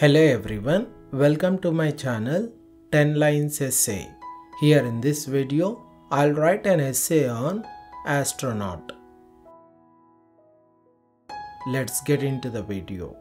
Hello everyone, welcome to my channel 10 Lines Essay. Here in this video, I'll write an essay on astronaut. Let's get into the video.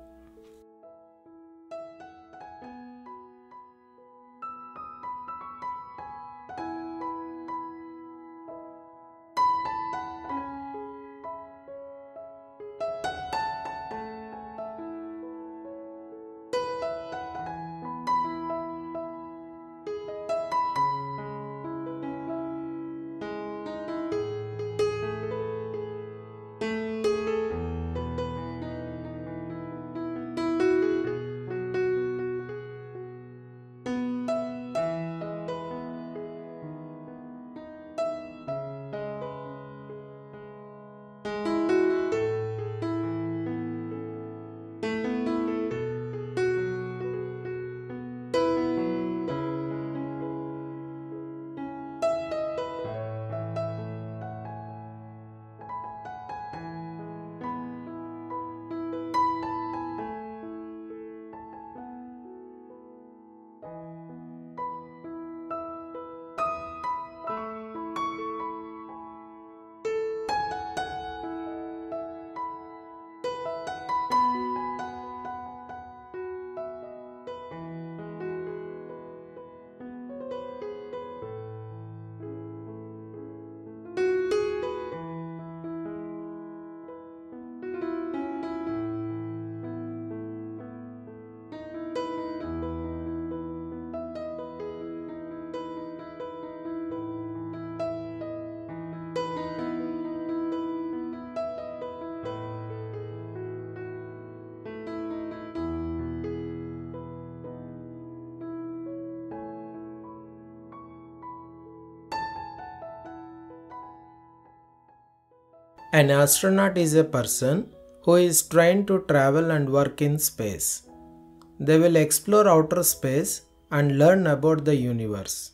An astronaut is a person who is trained to travel and work in space. They will explore outer space and learn about the universe.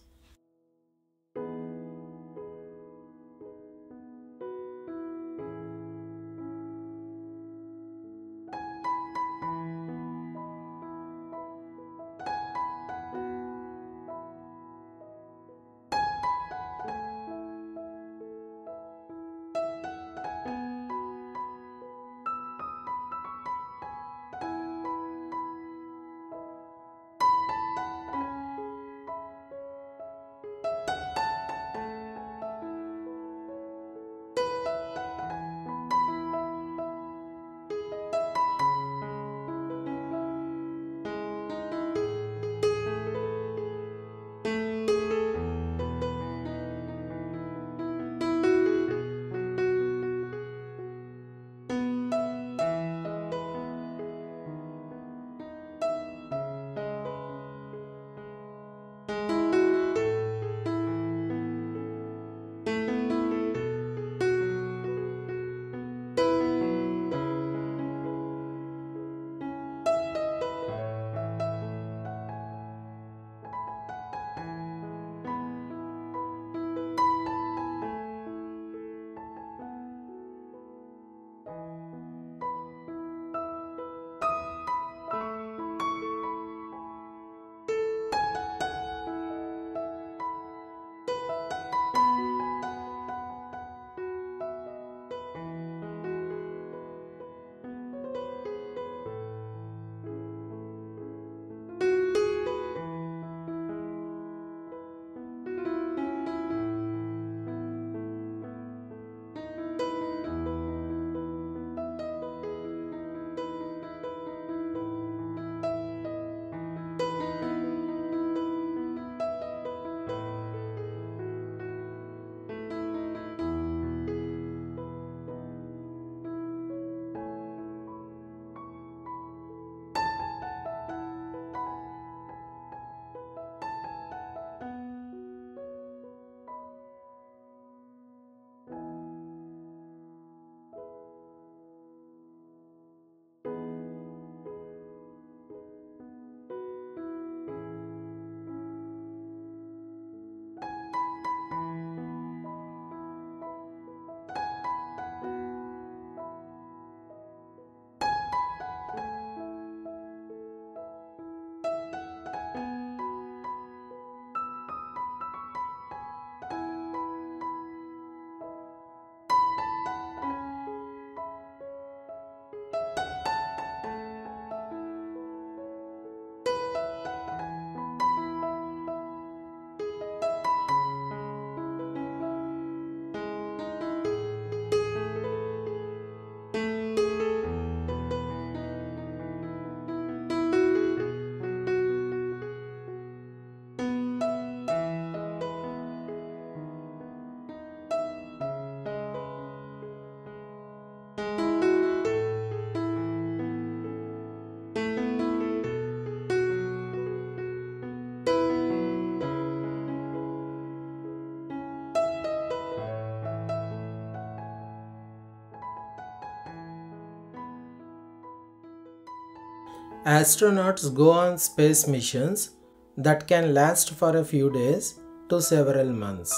Astronauts go on space missions that can last for a few days to several months.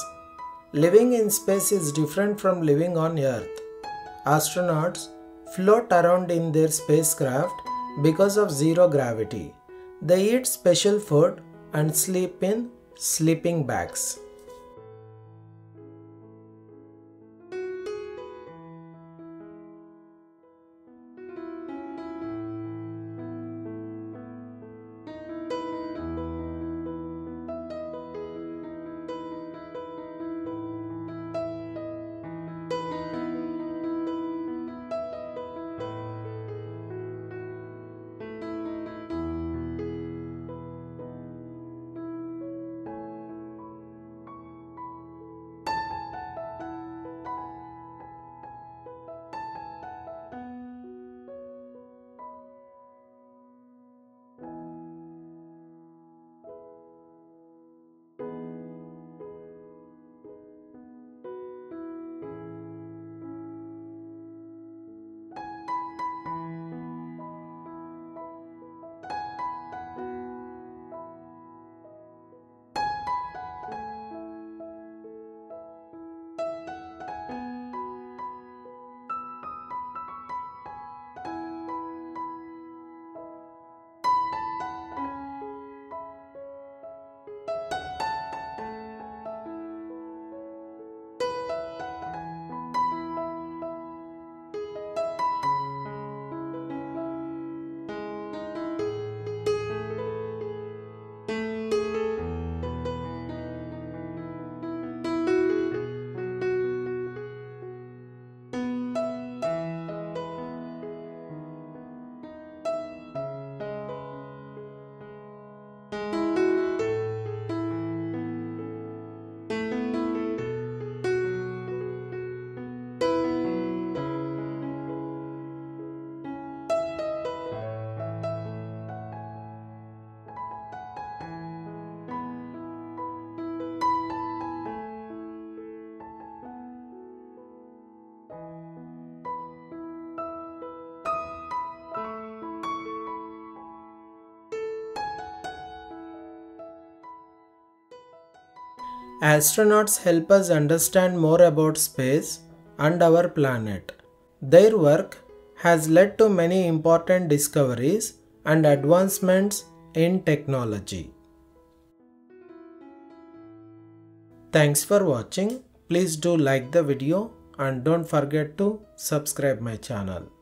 Living in space is different from living on Earth. Astronauts float around in their spacecraft because of zero gravity. They eat special food and sleep in sleeping bags. Astronauts help us understand more about space and our planet. Their work has led to many important discoveries and advancements in technology. Thanks for watching. Please do like the video and don't forget to subscribe my channel.